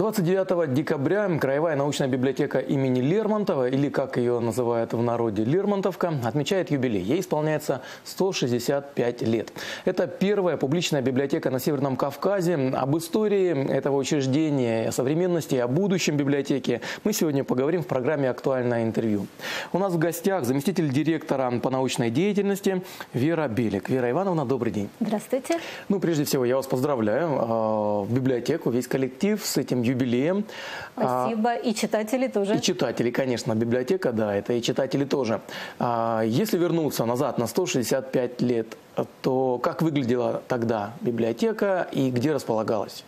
29 декабря Краевая научная библиотека имени Лермонтова, или как ее называют в народе Лермонтовка, отмечает юбилей. Ей исполняется 165 лет. Это первая публичная библиотека на Северном Кавказе. Об истории этого учреждения, о современности, о будущем библиотеки мы сегодня поговорим в программе «Актуальное интервью». У нас в гостях заместитель директора по научной деятельности Вера Белик. Вера Ивановна, добрый день. Здравствуйте. Ну, прежде всего, я вас поздравляю. А, в библиотеку, весь коллектив с этим юбилеем. Спасибо. И читатели тоже. И читатели, конечно. Библиотека, да, это и читатели тоже. А, если вернуться назад на 165 лет, то как выглядела тогда библиотека и где располагалась?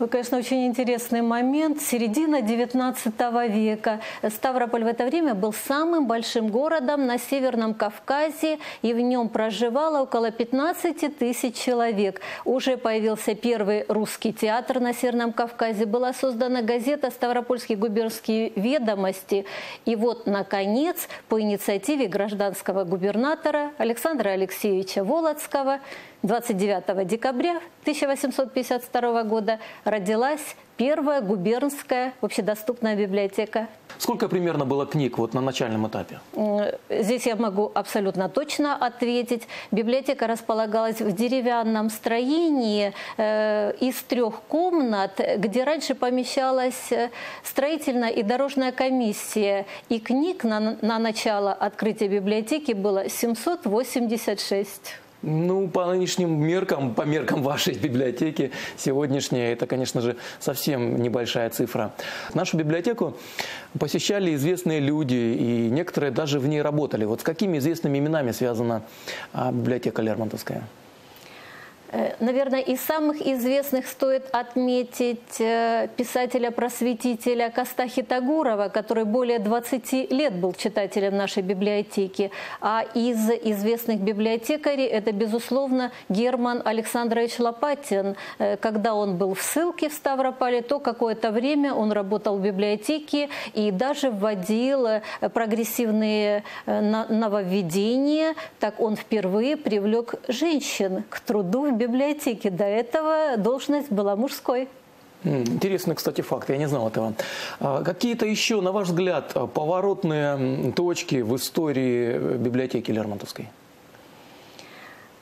Вы, конечно, очень интересный момент. Середина XIX века. Ставрополь в это время был самым большим городом на Северном Кавказе, и в нем проживало около 15 тысяч человек. Уже появился первый русский театр на Северном Кавказе. Была создана газета «Ставропольские губернские ведомости». И вот, наконец, по инициативе гражданского губернатора Александра Алексеевича Володского 29 декабря 1852 года родилась первая губернская общедоступная библиотека. Сколько примерно было книг вот на начальном этапе? Здесь я могу абсолютно точно ответить. Библиотека располагалась в деревянном строении э, из трех комнат, где раньше помещалась э, строительная и дорожная комиссия. И книг на, на начало открытия библиотеки было 786. Ну, по нынешним меркам, по меркам вашей библиотеки, сегодняшняя, это, конечно же, совсем небольшая цифра. Нашу библиотеку посещали известные люди, и некоторые даже в ней работали. Вот с какими известными именами связана а, библиотека Лермонтовская? Э, наверное, из самых известных стоит отметить э, писателя-просветителя Костахи Тагурова, который более 20 лет был читателем нашей библиотеки. А из известных библиотекарей это, безусловно, Герман Александрович Лопатин. Э, когда он был в ссылке в Ставрополе, то какое-то время он работал в библиотеке и даже вводил прогрессивные нововведения. Так он впервые привлек женщин к труду в библиотеке библиотеке. До этого должность была мужской. Интересный, кстати, факт, я не знал этого. А какие-то еще, на ваш взгляд, поворотные точки в истории э, библиотеки Лермонтовской?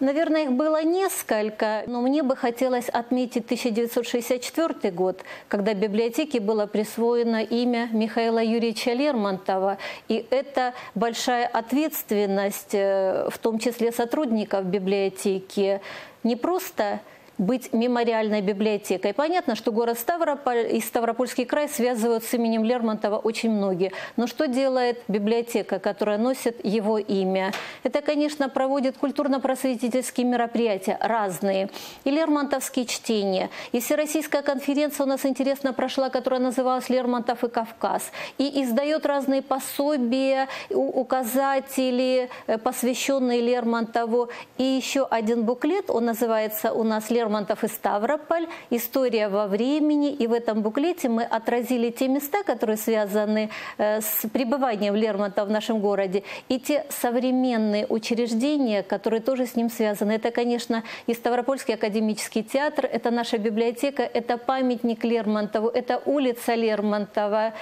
Наверное, их было несколько, но мне бы хотелось отметить 1964 год, когда библиотеке было присвоено имя Михаила Юрьевича Лермонтова. И это большая ответственность, э, в том числе сотрудников библиотеки, не просто быть мемориальной библиотекой. Понятно, что город Ставрополь и Ставропольский край связывают с именем Лермонтова очень многие. Но что делает библиотека, которая носит его имя? Это, конечно, проводит культурно-просветительские мероприятия разные. И лермонтовские чтения. И всероссийская конференция у нас интересно прошла, которая называлась «Лермонтов и Кавказ». И издает разные пособия, указатели, э, посвященные Лермонтову. И еще один буклет, он называется у нас «Лермонтов Лермонтов и Ставрополь, история во времени. И в этом буклете мы отразили те места, которые связаны э, с пребыванием Лермонтова в нашем городе, и те современные учреждения, которые тоже с ним связаны. Это, конечно, и Ставропольский академический театр, это наша библиотека, это памятник Лермонтову, это улица Лермонтова.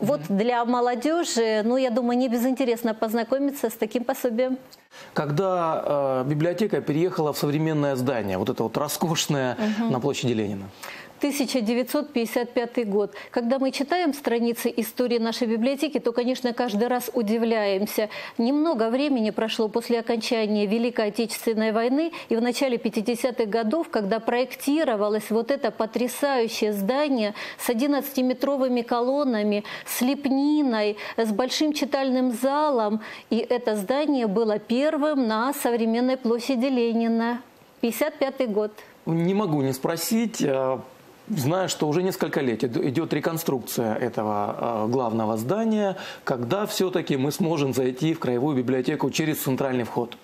Вот для молодежи, ну, я думаю, не безинтересно познакомиться с таким пособием. Когда э, библиотека переехала в современное здание, вот это вот роскошное угу. на площади Ленина? 1955 год. Когда мы читаем страницы истории нашей библиотеки, то, конечно, каждый раз удивляемся. Немного времени прошло после окончания Великой Отечественной войны и в начале 50-х годов, когда проектировалось вот это потрясающее здание с 11-метровыми колоннами, с лепниной, с большим читальным залом. И это здание было первым на современной площади Ленина. 55 год. Не могу не спросить, Зная, что уже несколько лет идет реконструкция этого э, главного здания, когда все-таки мы сможем зайти в краевую библиотеку через центральный вход?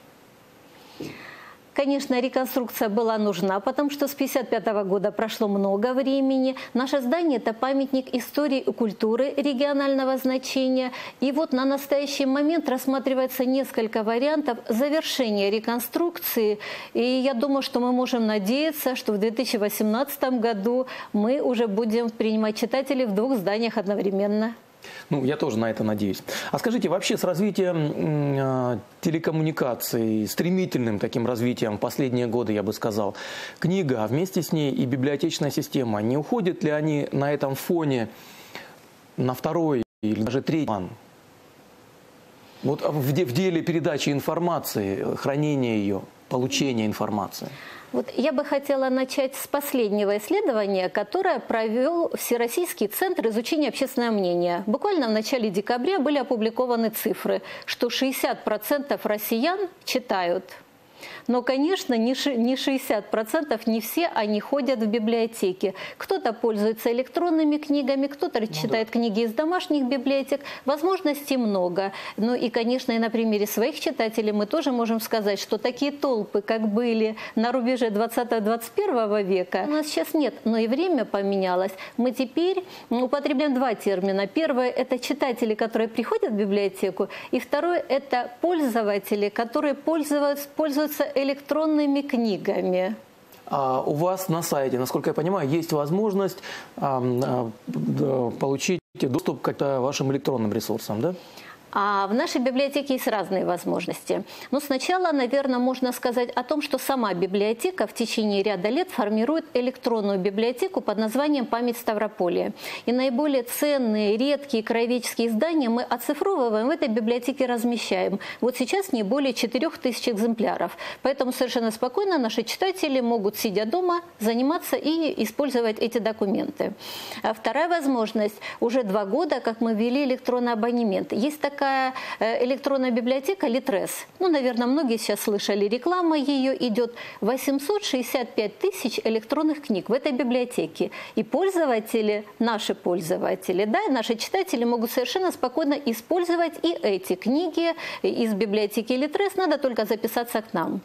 Конечно, реконструкция была нужна, потому что с 1955 года прошло много времени. Наше здание – это памятник истории и культуры регионального значения. И вот на настоящий момент рассматривается несколько вариантов завершения реконструкции. И я думаю, что мы можем надеяться, что в 2018 году мы уже будем принимать читателей в двух зданиях одновременно. Ну, я тоже на это надеюсь. А скажите, вообще с развитием э, телекоммуникаций, стремительным таким развитием в последние годы, я бы сказал, книга, а вместе с ней и библиотечная система, не уходят ли они на этом фоне на второй или даже третий план? Вот в деле передачи информации, хранения ее, получения информации. Вот я бы хотела начать с последнего исследования, которое провел Всероссийский центр изучения общественного мнения. Буквально в начале декабря были опубликованы цифры, что 60% россиян читают но, конечно, не 60%, не все они ходят в библиотеки. Кто-то пользуется электронными книгами, кто-то ну, читает да. книги из домашних библиотек. Возможностей много. Ну и, конечно, и на примере своих читателей мы тоже можем сказать, что такие толпы, как были на рубеже 20-21 века, у нас сейчас нет. Но и время поменялось. Мы теперь употребляем два термина. Первое – это читатели, которые приходят в библиотеку. И второе – это пользователи, которые пользуются, пользуются электронными книгами. А у вас на сайте, насколько я понимаю, есть возможность а, а, получить доступ к вашим электронным ресурсам, да? А в нашей библиотеке есть разные возможности. Но сначала, наверное, можно сказать о том, что сама библиотека в течение ряда лет формирует электронную библиотеку под названием «Память Ставрополя». И наиболее ценные, редкие краеведческие издания мы оцифровываем, в этой библиотеке размещаем. Вот сейчас не более 4000 экземпляров. Поэтому совершенно спокойно наши читатели могут, сидя дома, заниматься и использовать эти документы. А вторая возможность. Уже два года, как мы ввели электронный абонемент. Есть так такая э, электронная библиотека Литрес. Ну, наверное, многие сейчас слышали, реклама ее идет. 865 тысяч электронных книг в этой библиотеке. И пользователи, наши пользователи, да, наши читатели могут совершенно спокойно использовать и эти книги из библиотеки Литрес. Надо только записаться к нам.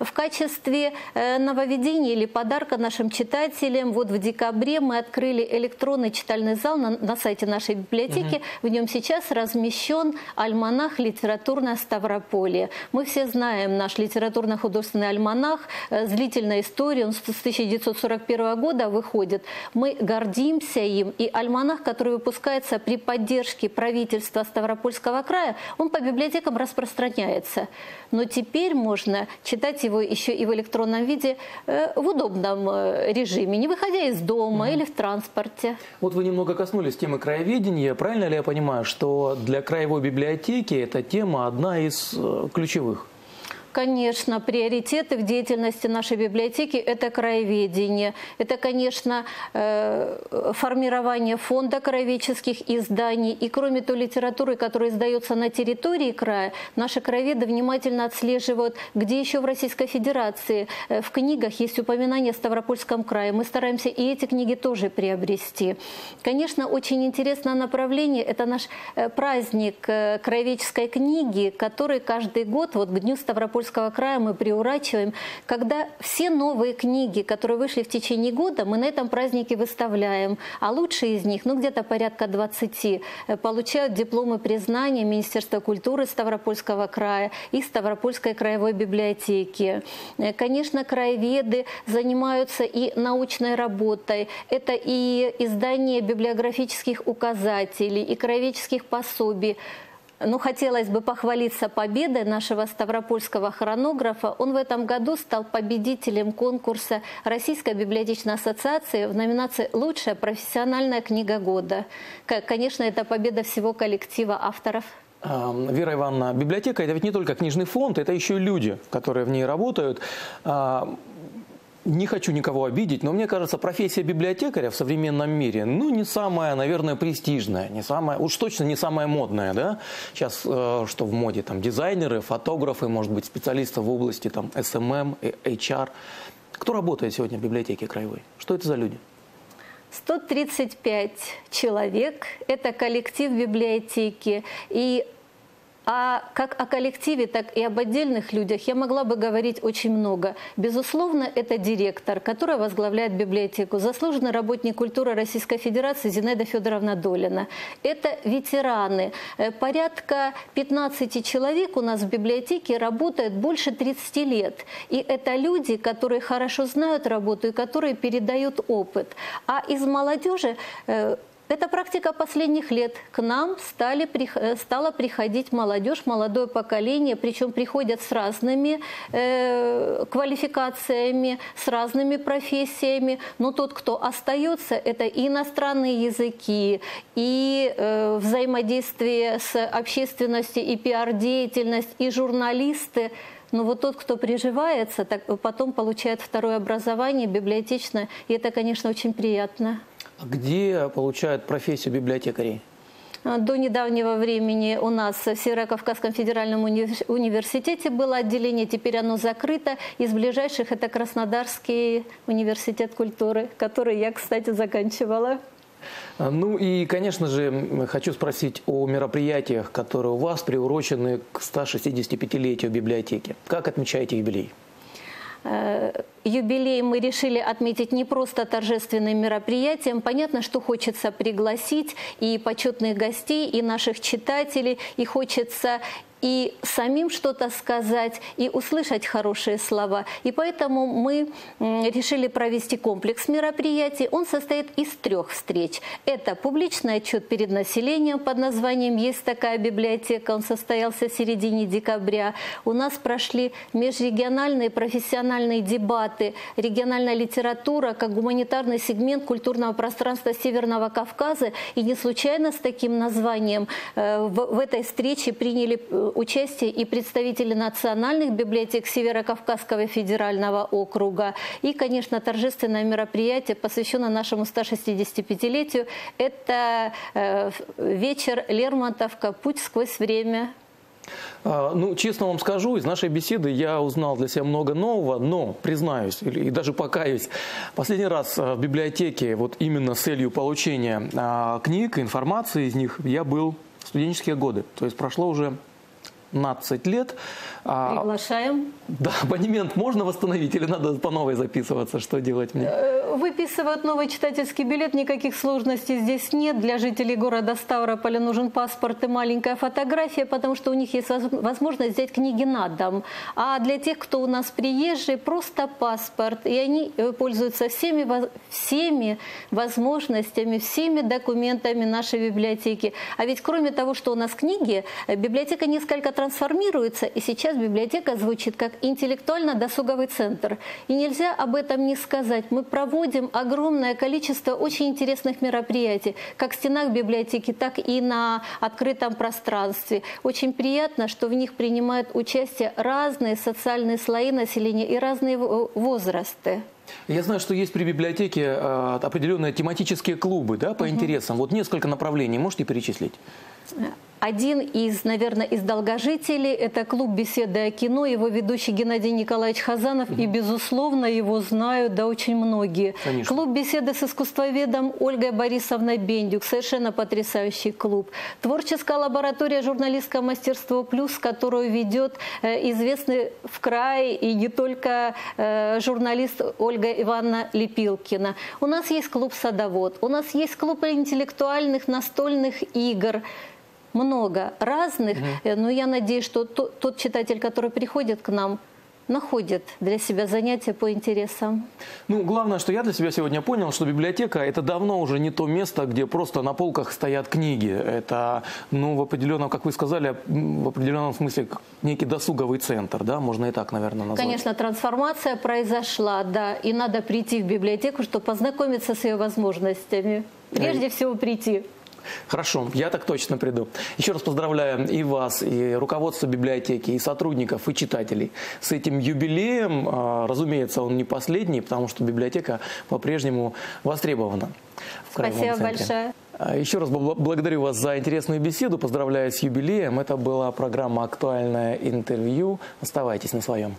В качестве э, нововведения или подарка нашим читателям вот в декабре мы открыли электронный читальный зал на, на сайте нашей библиотеки. Угу. В нем сейчас размещен альманах «Литературное Ставрополье». Мы все знаем наш литературно-художественный альманах, э, длительная история, он с 1941 года выходит. Мы гордимся им, и альманах, который выпускается при поддержке правительства Ставропольского края, он по библиотекам распространяется. Но теперь можно читать его еще и в электронном виде э, в удобном э, режиме, не выходя из дома mm или в транспорте. Вот вы немного коснулись темы краеведения. Правильно ли я понимаю, что для краевой библиотеки эта тема одна из э, ключевых? Конечно, приоритеты в деятельности нашей библиотеки – это краеведение. Это, конечно, э, формирование фонда краеведческих изданий. И кроме той литературы, которая издается на территории края, наши краеведы внимательно отслеживают, где еще в Российской Федерации э, в книгах есть упоминание о Ставропольском крае. Мы стараемся и эти книги тоже приобрести. Конечно, очень интересное направление – это наш э, праздник краеведческой книги, который каждый год, вот к Дню Ставропольского Ставропольского края мы приурачиваем, когда все новые книги, которые вышли в течение года, мы на этом празднике выставляем. А лучшие из них, ну где-то порядка 20, э, получают дипломы признания Министерства культуры Ставропольского края и Ставропольской краевой библиотеки. Э, конечно, краеведы занимаются и научной работой. Это и издание библиографических указателей, и краеведческих пособий. Ну, хотелось бы похвалиться победой нашего ставропольского хронографа. Он в этом году стал победителем конкурса Российской библиотечной ассоциации в номинации «Лучшая профессиональная книга года». Конечно, это победа всего коллектива авторов. Вера Ивановна, библиотека – это ведь не только книжный фонд, это еще и люди, которые в ней работают. Не хочу никого обидеть, но мне кажется, профессия библиотекаря в современном мире, ну, не самая, наверное, престижная, не самая, уж точно не самая модная, да. Сейчас э, что в моде, там, дизайнеры, фотографы, может быть, специалисты в области, там, SMM, HR. Кто работает сегодня в библиотеке краевой? Что это за люди? 135 человек – это коллектив библиотеки. И А как о коллективе, так и об отдельных людях я могла бы говорить очень много. Безусловно, это директор, который возглавляет библиотеку, заслуженный работник культуры Российской Федерации Зинаида Федоровна Долина. Это ветераны. Э, порядка 15 человек у нас в библиотеке работает больше 30 лет. И это люди, которые хорошо знают работу и которые передают опыт. А из молодежи э, это практика последних лет. К нам стали, э, стала приходить молодежь, молодое поколение, причем приходят с разными э, квалификациями, с разными профессиями. Но тот, кто остается, это и иностранные языки, и э, взаимодействие с общественностью, и пиар-деятельность, и журналисты. Но вот тот, кто приживается, так, потом получает второе образование библиотечное, и это, конечно, очень приятно. Где получают профессию библиотекарей? А, до недавнего времени у нас в Северо-Кавказском федеральном университете было отделение, теперь оно закрыто. Из ближайших это Краснодарский университет культуры, который я, кстати, заканчивала. А, ну и, конечно же, хочу спросить о мероприятиях, которые у вас приурочены к 165-летию библиотеки. Как отмечаете юбилей? Э, юбилей мы решили отметить не просто торжественным мероприятием. Понятно, что хочется пригласить и почетных гостей, и наших читателей, и хочется и самим что-то сказать, и услышать хорошие слова. И поэтому мы решили провести комплекс мероприятий. Он состоит из трех встреч. Это публичный отчет перед населением под названием «Есть такая библиотека». Он состоялся в середине декабря. У нас прошли межрегиональные профессиональные дебаты, региональная литература как гуманитарный сегмент культурного пространства Северного Кавказа. И не случайно с таким названием э, в этой встрече приняли э, участие и представители национальных библиотек Северо-Кавказского федерального округа. И, конечно, торжественное мероприятие, посвященное нашему 165-летию. Это э, вечер Лермонтовка «Путь сквозь время». А, ну, честно вам скажу, из нашей беседы я узнал для себя много нового, но, признаюсь, и даже покаюсь, последний раз в библиотеке, вот именно с целью получения а, книг, информации из них, я был в студенческие годы. То есть прошло уже 15 лет. А, Приглашаем. Да, абонемент можно восстановить или надо по новой записываться? Что делать мне? Э, выписывают новый читательский билет, никаких сложностей здесь нет. Для жителей города Ставрополя нужен паспорт и маленькая фотография, потому что у них есть возможность взять книги на дом. А для тех, кто у нас приезжий, просто паспорт. И они э, пользуются всеми, всеми возможностями, всеми документами нашей библиотеки. А ведь кроме того, что у нас книги, э, библиотека несколько трансформируется, и сейчас библиотека звучит как интеллектуально-досуговый центр. И нельзя об этом не сказать. Мы проводим огромное количество очень интересных мероприятий, как в стенах библиотеки, так и на открытом пространстве. Очень приятно, что в них принимают участие разные социальные слои населения и разные возрасты. Я знаю, что есть при библиотеке э, определенные тематические клубы да, по угу. интересам. Вот несколько направлений можете перечислить? Один из, наверное, из долгожителей – это клуб «Беседы о кино», его ведущий Геннадий Николаевич Хазанов, угу. и, безусловно, его знают, да, очень многие. Конечно. Клуб «Беседы с искусствоведом» Ольгой Борисовной Бендюк, совершенно потрясающий клуб. Творческая лаборатория «Журналистское мастерство плюс», которую ведет э, известный в крае и не только э, журналист Ольга Ивановна Лепилкина. У нас есть клуб «Садовод», у нас есть клуб интеллектуальных настольных игр – много разных, угу. но я надеюсь, что тот, тот читатель, который приходит к нам, находит для себя занятия по интересам. Ну, главное, что я для себя сегодня понял, что библиотека – это давно уже не то место, где просто на полках стоят книги. Это, ну, в определенном, как вы сказали, в определенном смысле некий досуговый центр, да, можно и так, наверное, назвать. Конечно, трансформация произошла, да, и надо прийти в библиотеку, чтобы познакомиться с ее возможностями. Прежде всего прийти. Хорошо, я так точно приду. Еще раз поздравляю и вас, и руководство библиотеки, и сотрудников, и читателей с этим юбилеем. А, разумеется, он не последний, потому что библиотека по-прежнему востребована. Спасибо большое. А, еще раз благодарю вас за интересную беседу. Поздравляю с юбилеем. Это была программа «Актуальное интервью». Оставайтесь на своем.